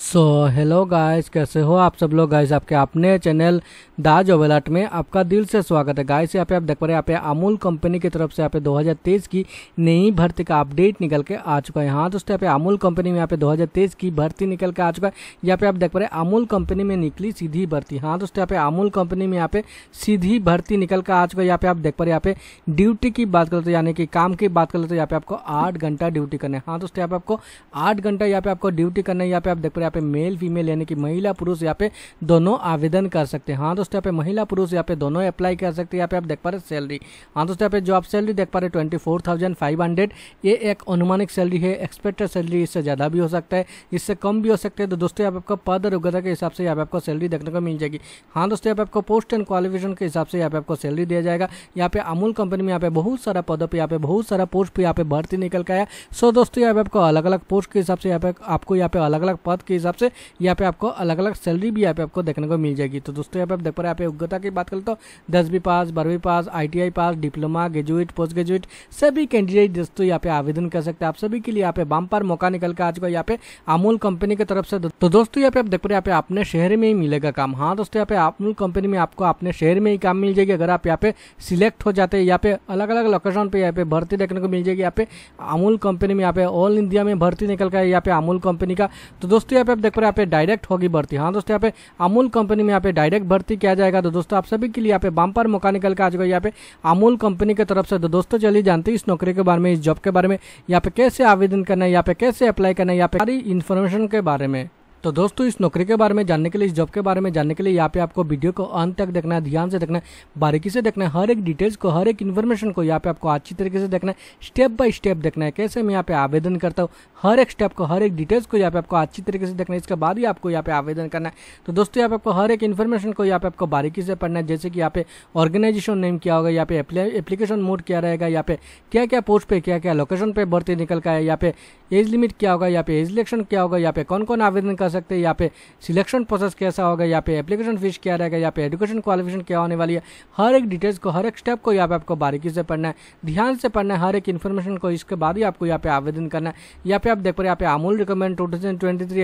So hello guys कैसे हो आप सब लोग गाइस आपके अपने चैनल दाज ओवेलाट में आपका दिल से स्वागत है गाइस यहाँ पे आप देख पा रहे हैं यहाँ पे अमूल कंपनी की तरफ़ से यहाँ पे 2023 की नई भर्ती का अपडेट निकल के आ चुका है हाँ दोस्तों यहाँ पे अमूल कंपनी में यहाँ पे 2023 की भर्ती निकल के आ चुका है यहाँ पे आप देख पा रहे हैं अमूल कंपनी में निकली सीधी भर्ती हाँ दोस्तों यहाँ पे अमूल कंपनी में यहाँ पे सीधी भर्ती निकल के आ चुका है यहाँ पे आप देख पा रहे हैं यहाँ पे ड्यूटी की बात करते हैं यानी कि काम की बात करते हैं यहाँ पे आपको आठ घंटा ड्यूटी करना है हाँ दोस्तों यहाँ पे आपको आठ घंटा यहाँ पे आपको ड्यूटी करना है यहाँ पे आप देख पा हैं यहाँ पे मेल फीमेल यानी कि महिला पुरुष यहाँ पे दोनों आवेदन कर सकते हैं हाँ दोस्तों यहाँ पे महिला पुरुष यहाँ पे दोनों अप्लाई कर सकते हैं यहाँ पे आप देख पा रहे सैलरी हाँ दोस्तों यहाँ पे जो आप सैलरी देख पा रहे हैं ट्वेंटी ये एक अनुमानिक सैलरी है एक्सपेक्टेड सैलरी इससे ज़्यादा भी हो सकता है इससे कम भी हो सकता है तो दोस्तों यहाँ पे आपको पद और के हिसाब से यहाँ पे आपको सैलरी देखने को मिल जाएगी हाँ दोस्तों यहाँ पे आपको पोस्ट एंड क्वालिफिकेशन के हिसाब से यहाँ पे आपको सैलरी दिया जाएगा यहाँ पे अमूल कंपनी में यहाँ पे बहुत सारा पदों पर यहाँ पे बहुत सारा पोस्ट पे यहाँ पे भर्ती निकल के आया सो दोस्तों यहाँ पे आपको अलग अलग पोस्ट के हिसाब से यहाँ पे आपको यहाँ पे अलग अलग पद के हिसाब से यहाँ पे आपको अलग अलग सैलरी भी यहाँ पे आपको देखने को मिल जाएगी तो दोस्तों यहाँ पे आप देख पा रहे हैं यहाँ पे योग्यता की बात करें तो दसवीं पास बारहवीं pass ITI pass diploma graduate post graduate सभी कैंडिडेट दोस्तों यहाँ पे आवेदन कर सकते हैं आप सभी के लिए यहाँ पे बम्पर मौका निकल के आ चुका है यहाँ पे अमूल कंपनी की तरफ़ से तो दोस्तों यहाँ पे आप देख पा रहे हैं यहाँ पे अपने शहर में ही मिलेगा काम हाँ दोस्तों यहाँ पे अमूल कंपनी में आपको अपने शहर में ही काम मिल जाएगी अगर आप यहाँ पे सिलेक्ट हो जाते हैं यहाँ पे अलग अलग लोकेशन पे यहाँ पे भर्ती देखने को मिल जाएगी यहाँ पे अमूल कंपनी में यहाँ पे ऑल इंडिया में भर्ती निकल कर यहाँ पे अमूल कंपनी का तो दोस्तों यहाँ पे आप देख पा रहे हैं, यहाँ पे डायरेक्ट होगी भर्ती। हाँ दोस्तों, यहाँ पे अमूल कंपनी में यहाँ पे डायरेक्ट भर्ती किया जाएगा। तो दोस्तों, आप सभी के लिए यहाँ पे बम्पर मौका निकल के आ जाएगा यहाँ पे अमूल कंपनी की तरफ़ से तो दोस्तों, चलिए जानते हैं इस नौकरी के बारे में, इस जॉब के बारे में, यहाँ पे कैसे आवेदन करना है, यहाँ पे कैसे अप्लाई करना है, यहाँ पे सारी इन्फॉर्मेशन के बारे में। तो दोस्तों इस नौकरी के बारे में जानने के लिए इस जॉब के बारे में जानने के लिए यहाँ पे आपको वीडियो को अंत तक देखना है ध्यान से देखना है बारीकी से देखना है हर एक डिटेल्स को हर एक इन्फॉर्मेशन को यहाँ पे आपको अच्छी तरीके से देखना है स्टेप बाय स्टेप देखना है कैसे मैं यहाँ पे आवेदन करता हूँ हर एक स्टेप को हर एक डिटेल्स को यहाँ पे आपको अच्छी तरीके से देखना है इसके बाद ही आपको यहाँ पे आवेदन करना है तो दोस्तों यहाँ पे आपको हर एक इन्फॉर्मेशन को यहाँ पे आपको बारीकी से पढ़ना है जैसे कि यहाँ पे ऑर्गेनाइजेशन नेम क्या होगा यहाँ पे एप्लीकेशन मोड क्या रहेगा यहाँ पे क्या क्या पोस्ट पे क्या क्या लोकेशन पे भर्ती निकल का है यहाँ पे एज लिमिट क्या होगा यहाँ पे एज इलेक्शन क्या होगा यहाँ पे कौन कौन आवेदन कर सकते हैं। यहाँ पे सिलेक्शन प्रोसेस कैसा होगा, यहाँ पे एप्लीकेशन फ़ीस क्या रहेगा, यहाँ पे एजुकेशन क्वालिफिकेशन क्या होने वाली है। हर एक डिटेल्स को, हर एक स्टेप को यहाँ पे आपको बारीकी से पढ़ना है, ध्यान से पढ़ना है, हर एक इन्फॉर्मेशन को, इसके बाद ही आपको यहाँ पे आवेदन करना है। यहाँ पे आप देख पा रहे यहाँ पे Amul recommend to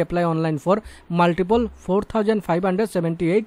apply online for multiple four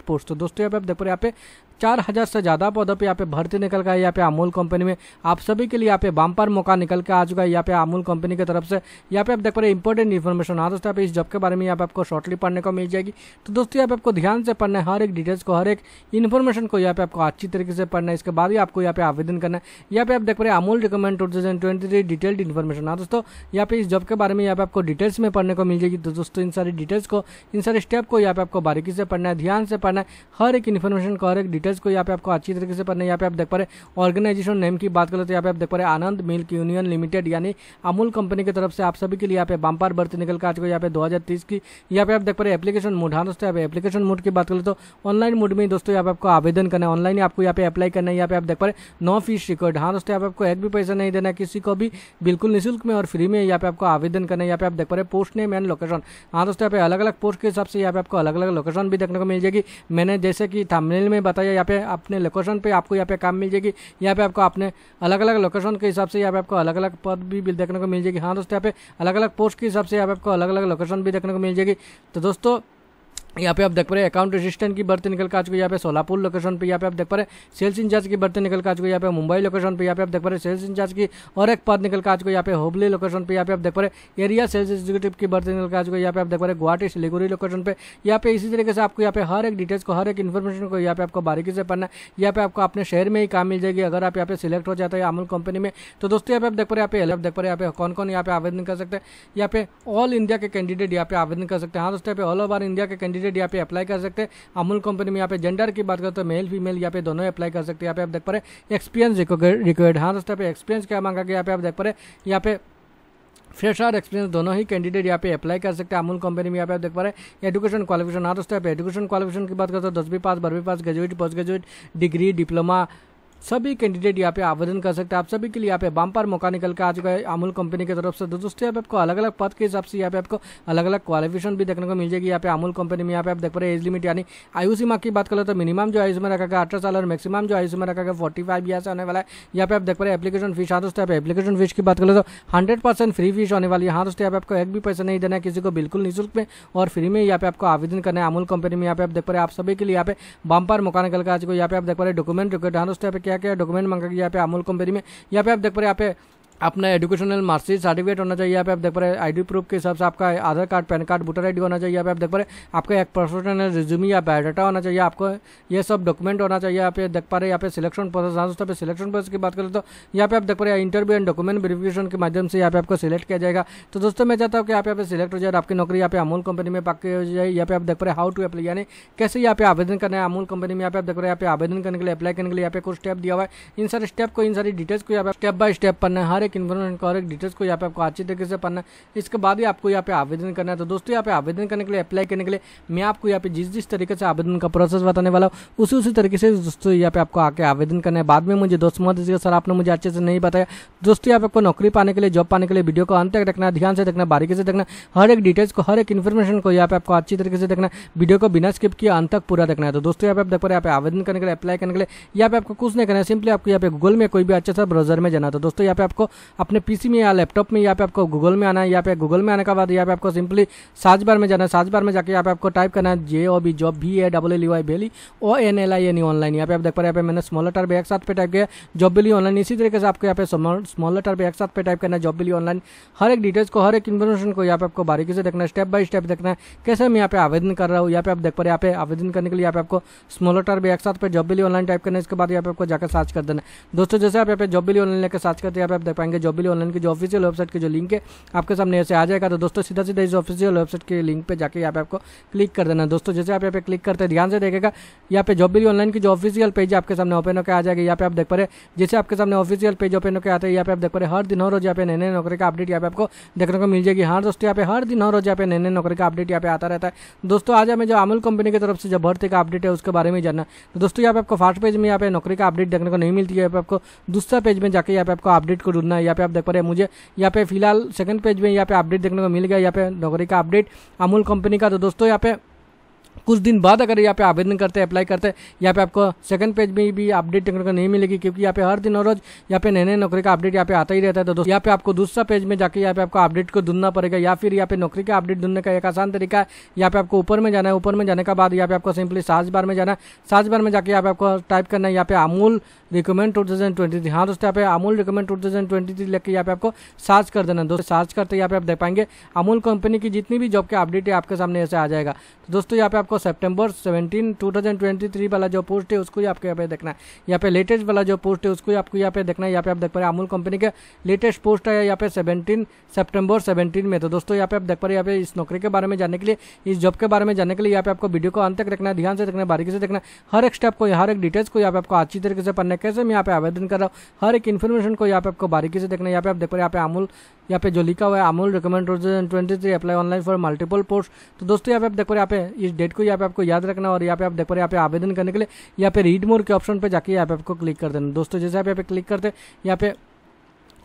post तो दोस्तों, यहाँ पे आप देख पा रहे यहाँ पे चार हज़ार से ज़्यादा पदों पे यहाँ पे भर्ती निकल गया यहाँ पे अमूल कंपनी में आप सभी के लिए यहाँ पे बम्पर मौका निकल के आ चुका है यहाँ पे अमूल कंपनी की तरफ़ से यहाँ पे आप देख पा रहे इंपॉर्टेंट इन्फॉर्मेशन हाँ दोस्तों इस जॉब के बारे में यहाँ पे आपको शॉर्टली पढ़ने को मिल जाएगी तो दोस्तों यहाँ पे आपको ध्यान से पढ़ना है हर एक डिटेल्स को हर एक इन्फॉर्मेशन को यहाँ पे आपको अच्छी तरीके से पढ़ना है इसके बाद ही आपको यहाँ पे आवेदन करना है यहाँ पे आप देख पा रहे Amul recommend two thousand twenty three detailed information हाँ दोस्तों यहाँ पे इस जॉब के बारे में यहाँ पे आपको डिटेल्स में पढ़ने को मिल जाएगी तो दोस्तों इन सारी डिटेल्स को इन सारे स्टेप को यहाँ पे आपको बारीकी से पढ़ना है ध्यान से पढ़ना है हर एक इन्फॉर्मेशन को हर एक डिटेल्स को यहाँ पे आपको अच्छी तरीके से पढ़ना है यहाँ पे आप देख पा रहे ऑर्गेनाइजेशन नेम की बात करें तो यहाँ पे आप देख पा रहे आनंद मिल्क यूनियन लिमिटेड यानी अमूल कंपनी की तरफ़ से आप सभी के लिए यहाँ पे बम्पर भर्ती निकल कर आ चुका है यहाँ पे दो की यहाँ पे आप देख पा रहे एप्लीकेशन मोड हाँ दोस्तों यहाँ पे एप्लीकेशन मोड की बात करें तो ऑनलाइन मोड में दोस्तों यहाँ पे आपको आवेदन करना है ऑनलाइन आपको यहाँ पे अप्लाई करना है यहाँ पे आप देख पा रहे नो फ़ीस रिकॉर्ड हाँ दोस्तों यहाँ पे आपको एक भी पैसा नहीं देना किसी को भी बिल्कुल निःशुल्क में और फ्री में यहाँ पे आपको आवेदन करना है यहाँ पे आप देख पा रहे पोस्ट नेम एंड लोकेशन हाँ दोस्तों यहाँ पे अलग अलग पोस्ट के हिसाब से यहाँ पे आपको अलग अलग लोकेशन भी देखने को मिल जाएगी मैंने जैसे कि थंबनेल में बताया यहाँ पे अपने लोकेशन पे आपको यहाँ पे काम मिल जाएगी। यहाँ पे आपको अपने अलग अलग लोकेशन के हिसाब से यहाँ पे आपको अलग अलग पद भी देखने को मिल जाएगी। हाँ दोस्तों, यहाँ पे अलग अलग पोस्ट के हिसाब से यहाँ पे आपको अलग अलग लोकेशन भी देखने को मिल जाएगी। तो दोस्तों यहाँ पे आप देख पा रहे अकाउंट असिस्टेंट की भर्ती निकल कर आ चुकी है यहाँ पे सोलापुर लोकेशन पे यहाँ पे आप देख पा रहे सेल्स इंचार्ज की भर्ती निकल कर आ चुकी है यहाँ पे मुंबई लोकेशन पे यहाँ पे आप देख पा रहे सेल्स इंचार्ज की और एक पद निकल कर आ चुका है यहाँ पे हुबली लोकेशन पे यहाँ पे आप देख पा रहे एरिया सेल्स एग्जीक्यूटिव की भर्ती निकल कर आ चुकी है यहाँ पे आप देख पा रहे गुवाहाटी सिलीगुड़ी लोकेशन पे यहाँ पे इसी तरीके से आपको यहाँ पे हर एक डिटेल्स को हर एक इन्फॉर्मेशन को यहाँ पे आपको बारीकी से पढ़ना है यहाँ पे आपको अपने शहर में ही काम मिल जाएगी अगर आप यहाँ पे सिलेक्ट हो जाते हैं अमूल कंपनी में तो दोस्तों यहाँ पे आप देख पा रहे यहाँ पे देख पा रहे यहाँ पे कौन कौन यहाँ पे आवेदन कर सकते हैं यहाँ पे ऑल इंडिया के कैंडिडेट यहाँ पे आवेदन कर सकते हैं हाँ दोस्तों यहाँ पे ऑल ओवर इंडिया के कैंडिडेट यहाँ पे अप्लाई कर सकते हैं अमूल कंपनी में यहाँ पे जेंडर की बात करते तो मेल फीमेल यहाँ पे दोनों अप्लाई कर सकते हैं यहाँ पे आप देख पा रहे एक्सपीरियंस रिक्वेड हाँ दोस्तों पे एक्सपीरियंस क्या मांगा गया यहाँ पे आप देख पा रहे यहाँ पे फ्रेश और एक्सपीरियंस दोनों ही कैंडिडेट यहाँ पे अप्लाई कर सकते हैं अमूल कंपनी में यहाँ पे आप देख पा रहे हैं एजुकेशन क्वालिफिकेशन हाँ दोस्तों पे एजुकेशन क्वालिफिकेशन की बात करते हैं दसवीं पास बारहवीं pass graduate post graduate degree diploma सभी कैंडिडेट यहाँ पे आवेदन कर सकते हैं आप सभी के लिए यहाँ पे बम्पर मौका निकल के आ चुका है अमूल कंपनी की तरफ़ से तो दोस्तों यहाँ पे आपको अलग अलग पद के हिसाब से यहाँ पे आपको अलग अलग क्वालिफिकेशन भी देखने को मिल जाएगी यहाँ पे अमूल कंपनी में यहाँ पे आप देख पा रहे एज लिमिट यानी आयु सीमा की बात करें तो मिनिमम जो आयुष में रखा गया अठारह साल और मैक्सिमम जो आयुष में रखा गया फोर्टी फाइव ईयर से आने वाला है यहाँ पे आप देख पा रहे एप्लीकेशन फ़ीस हाँ दोस्तों एप्लीकेशन फ़ीस की बात करें तो हंड्रेड परसेंट फ्री फ़ीस होने वाली है हाँ दोस्तों यहाँ पे आपको एक भी पैसा नहीं देना है किसी को बिल्कुल निःशुल्क में और फ्री में यहाँ पे आपको आवेदन करना है अमूल कंपनी में यहाँ पे आप देख पा रहे आप सभी के लिए यहाँ पे बम्पर मौका निकल का आज को यहाँ पे आप देख पा रहे डॉक्यूमेंट रिक्वेस्ट हाँ दोस्तों यहाँ पे क्या क्या डॉक्यूमेंट मांगा गया, यहाँ पे अमूल कंपनी में, यहाँ पे आप देख पा रहे यहाँ पे अपना एजुकेशनल मार्कशीट सर्टिफिकेट होना चाहिए यहाँ पे आप देख पा रहे हैं आईडी प्रूफ के हिसाब से आपका Aadhaar card PAN card voter ID होना चाहिए यहाँ पे आप देख पा रहे हैं आपका एक प्रोफेशनल रिज्यूमी या बायोडाटा होना चाहिए आपको ये सब डॉक्यूमेंट होना चाहिए यहाँ पे देख पा रहे हैं यहाँ पे सिलेक्शन प्रोसेस हाँ दोस्तों पे सिलेक्शन प्रोसेस की बात करें तो यहाँ पे आप देख पा रहे हैं इंटरव्यू एंड डॉक्यूमेंट वेरिफिकेशन के माध्यम से यहाँ पे आपको सिलेक्ट किया जाएगा तो दोस्तों मैं चाहता हूँ कि यहाँ पे सिलेक्ट हो जाए आपकी नौकरी यहाँ पे अमूल कंपनी में पक्की हो जाए यहाँ पे आप देख पा रहे हाउ टू अप्लाई यानी कैसे यहाँ पे आवेदन करना है अमूल कंपनी में यहाँ पे आप देख रहे हैं यहाँ पे आवेदन करने के लिए अप्लाई करने के लिए यहाँ पे कुछ स्टेप दिया हुआ है इन सारे स्टेप को इन सारी डिटेल्स को यहाँ पे स्टेप बाय स्टेप पढ़ना है हर एक इन्फॉर्मेशन को हर एक डिटेल्स को यहाँ पे आपको अच्छी तरीके से पढ़ना है इसके बाद ही आपको यहाँ पे आवेदन करना है तो दोस्तों यहाँ पे आवेदन करने के लिए अप्लाई करने के लिए मैं आपको यहाँ पे जिस जिस तरीके से आवेदन का प्रोसेस बताने वाला हूँ उसी उसी तरीके से दोस्तों यहाँ पे आपको आके आवेदन करना है बाद में मुझे दोस्त मत दीजिएगा सर आपने मुझे अच्छे से नहीं बताया दोस्तों यहाँ पे आपको नौकरी पाने के लिए जॉब पाने के लिए वीडियो को अंत तक देखना ध्यान से देखना बारीकी से देखना हर एक डिटेल्स को हर एक इन्फॉर्मेशन को यहाँ पे आपको अच्छी तरीके से देखना वीडियो को बिना स्किप किया अंत तक पूरा देखना है तो दोस्तों यहाँ पे आप देख पा यहाँ पे आवेदन करने के लिए अप्लाई करने के लिए यहाँ पे आपको कुछ नहीं करना है सिंपली आपको यहाँ पे गूगल में कोई भी अच्छा सा ब्राउज़र में जाना तो दोस्तों यहाँ पे आपको अपने पीसी में या लैपटॉप में यहाँ पे आपको गूगल में आना है यहाँ पे गूगल में आने के बाद यहाँ पे आपको सिंपली सार्च बार में जाना है सार्च बार में जाके यहाँ पे आपको टाइप करना है J O B job B A double L Y bally O N L I N online यहाँ पे आप देख पा रहे हैं मैंने स्मॉल लेटर भी एक साथ पे टाइप किया जॉब बिली ऑनलाइन इसी तरीके से आपको यहाँ पे स्मॉल लेटर भी एक साथ पे टाइप करना है जॉब बिली ऑनलाइन हर एक डिटेल्स को हर एक इन्फॉर्मेशन को यहाँ पे आपको बारीकी से देखना है स्टेप बाय स्टेप देखना है कैसे मैं यहाँ पे आवेदन कर रहा हूँ यहाँ पे आप देख पा रहे यहाँ पे आवेदन करने के लिए यहाँ पे आपको स्मॉल लेटर भी एक साथ पे जॉब बिली ऑनलाइन टाइप करना है इसके बाद यहाँ पे आपको जाकर सर्च कर देना दोस्तों जैसे आप यहाँ पे जॉब बिली ऑनलाइन लेकर सर्च करते हैं यहाँ पे आप देख पाएँगे जॉब बिली ऑनलाइन की जो ऑफिशियल वेबसाइट की जो लिंक है आपके सामने ऐसे आ जाएगा तो दोस्तों सीधा सीधा इस ऑफिशियल वेबसाइट के लिंक पे जाके यहाँ पे आपको क्लिक कर देना दोस्तों जैसे आप यहाँ पे क्लिक करते हैं ध्यान से देखेगा यहाँ पे जॉब बिली ऑनलाइन की जो ऑफिशियल पेज आपके सामने ओपन होकर आ जाएगी यहाँ पे आप देख पा रहे जैसे आपके सामने ऑफिशियल पेज ओपन होकर आते हैं यहाँ पे आप देख पा रहे हर दिन हर रोज यहाँ पे नए नए नौकरी का अपडेट यहाँ पे आपको देखने को मिल जाएगी हाँ दोस्तों यहाँ पे हर दिन हर रोज यहाँ पे नए नए नौकरी का अपडेट यहाँ पे आता रहता है दोस्तों आज हमें जो अमूल कंपनी की तरफ़ से जो भर्ती का अपडेट है उसके बारे में जानना तो दोस्तों यहाँ पे आपको फ़र्स्ट पेज में यहाँ पे नौकरी का अपडेट देखने को नहीं मिलती है यहाँ पे आपको दूसरा पेज में जाकर यहाँ पे आपको अपडेट को है यहाँ पे आप देख पा रहे हैं। मुझे यहाँ पे फ़िलहाल सेकंड पेज में यहाँ पे अपडेट देखने को मिल गया। यहाँ पे नौकरी का अपडेट अमूल कंपनी का तो दोस्तों यहाँ पे कुछ दिन बाद अगर यहाँ पे आवेदन करते हैं अप्लाई करते हैं यहाँ पे आपको सेकंड पेज में भी अपडेट देखने को नहीं मिलेगी क्योंकि यहाँ पे हर दिन और रोज यहाँ पे नए नए नौकरी का अपडेट यहाँ पे आता ही रहता है तो दोस्तों यहाँ पे आपको दूसरा पेज में जाके यहाँ पे आपको अपडेट को ढूंढना पड़ेगा या फिर यहाँ पे नौकरी का अपडेट ढूँढने का एक आसान तरीका है यहाँ पे आपको ऊपर में जाना है ऊपर में जाने के बाद यहाँ पे आपको सिंपली सार्च बार में जाना है सार्च बार में जाके यहाँ पे आपको टाइप करना है यहाँ पे Amul recruitment two thousand twenty three हाँ दोस्तों यहाँ पे Amul recruitment two thousand twenty three लेके यहाँ पे आपको सर्च कर देना दोस्तों सर्च करते यहाँ पे आप देख पाएँगे अमूल कंपनी की जितनी भी जॉब के अपडेट है आपके सामने ऐसे आ जाएगा तो दोस्तों यहाँ पे आपको September seventeen two thousand twenty three वाला जो पोस्ट है उसको आपको यहाँ पे देखना है यहाँ पे लेटेस्ट वाला जो पोस्ट है उसको आपको यहाँ पे देखना है यहाँ पे आप देख पा रहे अमूल कंपनी के लेटेस्ट पोस्ट है यहाँ पे सेवनटीन सेप्टेम्बर सेवनटीन में तो दोस्तों यहाँ पे आप देख पा रहे यहाँ पे इस नौकरी के बारे में जानने के लिए इस जॉब के बारे में जानने के लिए यहाँ पे आपको वीडियो को अंत तक देखना है ध्यान से देखना है बारीकी से देखना हर एक स्टेप को हर एक डिटेल्स को यहाँ पे आपको अच्छी तरीके से पढ़ना है कैसे मैं यहाँ पे आवेदन कर रहा हूँ हर एक इन्फॉर्मेशन को यहाँ पे आपको बारीकी से देखना है यहाँ पे आप देख पा रहे यहाँ पे अमूल यहाँ पे जो लिखा हुआ है Amul recruitment two thousand twenty three apply online for multiple post तो दोस्तों यहाँ पे आप देख पा रहे यहाँ पे इस डेट को यहाँ पे आपको याद रखना और यहाँ पे आप देख पा रहे यहाँ पे आवेदन करने के लिए, यहाँ पे रीड मोर के ऑप्शन पे जाके यहाँ पे आपको क्लिक कर देना। दोस्तों, जैसे आप यहाँ पे क्लिक करते हैं, यहाँ पे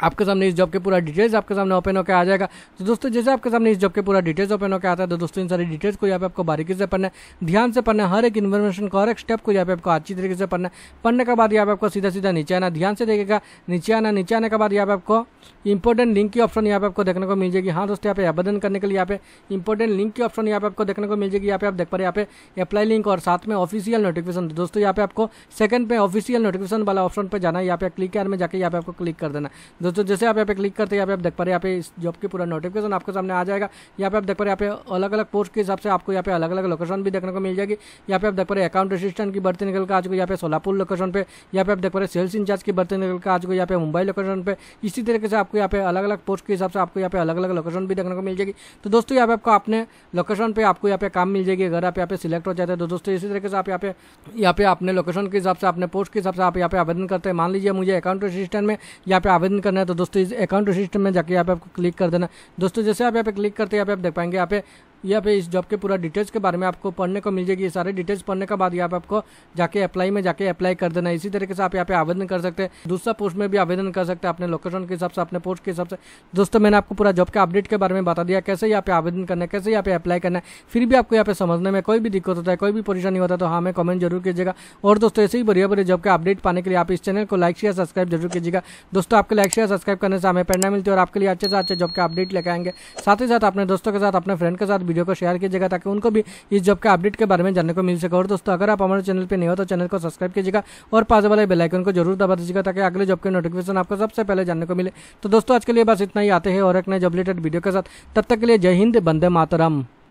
आपके सामने इस जॉब के पूरा डिटेल्स आपके सामने ओपन होकर आ जाएगा तो दोस्तों जैसे आपके सामने इस जॉब के पूरा डिटेल्स ओपन होकर आता है तो दोस्तों इन सारी डिटेल्स को यहाँ पे आपको बारीकी से पढ़ना है ध्यान से पढ़ना है हर एक इन्फॉर्मेशन को हर एक स्टेप को यहाँ पे आपको अच्छी तरीके से पढ़ना है पढ़ने के बाद यहाँ पे आपको सीधा सीधा नीचे आना ध्यान से देखेगा नीचे आना नीचे आने के बाद यहाँ पे आपको इंपॉर्टेंट लिंक की ऑप्शन यहाँ पे आपको देखने को मिल जाएगी हाँ दोस्तों यहाँ पे आवेदन करने के लिए यहाँ पे इंपॉर्टेंट लिंक की ऑप्शन यहाँ पे आपको देखने को मिल जाएगी यहाँ पे आप देख पा रहे यहाँ पे अप्लाई लिंक और साथ में ऑफिशियल नोटिफिकेशन दोस्तों यहाँ पे आपको सेकंड पे ऑफिशियल नोटिफिकेशन वाला ऑप्शन पर जाना है यहाँ पे क्लिक में जाकर यहाँ पे आपको क्लिक कर देना दोस्तों जैसे आप यहाँ पे क्लिक करते हैं यहाँ पे आप देख पा रहे हैं यहाँ पे इस जॉब की पूरा नोटिफिकेशन आपके सामने आ जाएगा यहाँ पे आप देख पा रहे हैं यहाँ पे अलग अलग पोस्ट के हिसाब से आपको यहाँ पे अलग अलग लोकेशन भी देखने को मिल जाएगी यहाँ पे आप देख पा रहे हैं अकाउंट असिस्टेंट की भर्ती निकल कर आ चुकी यहाँ पे सोलापुर लोकेशन पे यहाँ पे आप देख पा रहे सेल्स इंचार्ज की भर्ती निकल कर आ चुकी यहाँ पे मुंबई लोकेशन पे इसी तरीके से आपको यहाँ पे अलग अलग पोस्ट के हिसाब से आपको यहाँ पे अलग अलग लोकेशन भी देखने को मिल जाएगी तो दोस्तों यहाँ पे आपको अपने लोकेशन पे आपको यहाँ पे काम मिल जाएगी अगर आप यहाँ पे सिलेक्ट हो जाते हैं तो दोस्तों इसी तरीके से आप यहाँ पे यहाँ पे अपने लोकेशन के हिसाब से अपने पोस्ट के हिसाब से आप यहाँ पे आवेदन करते हैं मान लीजिए मुझे अकाउंट असिस्टेंट में यहाँ पे आवेदन करना है तो दोस्तों इस अकाउंट सिस्टम में जाके यहाँ पे आपको क्लिक कर देना। दोस्तों जैसे आप यहाँ पे क्लिक करते हैं यहाँ पे आप देख पाएँगे, यहाँ पे यहाँ पे इस जॉब के पूरा डिटेल्स के बारे में आपको पढ़ने को मिल जाएगी। ये सारे डिटेल्स पढ़ने के बाद यहाँ पे आपको जाके अप्लाई में जाके अप्लाई कर देना इसी तरीके से आप यहाँ पे आवेदन कर सकते हैं। दूसरा पोस्ट में भी आवेदन कर सकते हैं अपने लोकेशन के हिसाब से, अपने पोस्ट के हिसाब से। दोस्तों, मैंने आपको पूरा जॉब के अपडेट के बारे में बता दिया, कैसे यहाँ पे आवेदन करना है, कैसे यहाँ पे अप्लाई करना है। फिर भी आपको यहाँ पे समझने में कोई भी दिक्कत होता है, कोई भी परेशानी होता है तो हमें कमेंट ज़रूर कीजिएगा। और दोस्तों, ऐसे ही बढ़िया बढ़िया जॉब के अपडेट पाने के लिए आप इस चैनल को लाइक शेयर सब्सक्राइब ज़रूर कीजिएगा। दोस्तों, आपके लाइक शेयर सब्सक्राइब करने से हमें प्रेरणा मिलती है और आपके लिए अच्छे से अच्छे जॉब के अपडेट लेकर आएँगे। साथ ही साथ अपने दोस्तों के साथ, अपने फ्रेंड के साथ वीडियो को शेयर कीजिएगा ताकि उनको भी इस जॉब के अपडेट के बारे में जानने को मिल सके। और दोस्तों, अगर आप हमारे चैनल पर नहीं हो तो चैनल को सब्सक्राइब कीजिएगा और पास वाले बेलाइकन को ज़रूर दबा दीजिएगा ताकि अगले जॉब के नोटिफिकेशन आपको सबसे पहले जानने को मिले। तो दोस्तों, आज के लिए बस इतना ही। आते हैं और एक नए जॉब रिलेटेड वीडियो के साथ। तब तक के लिए जय हिंद बंदे मातरम।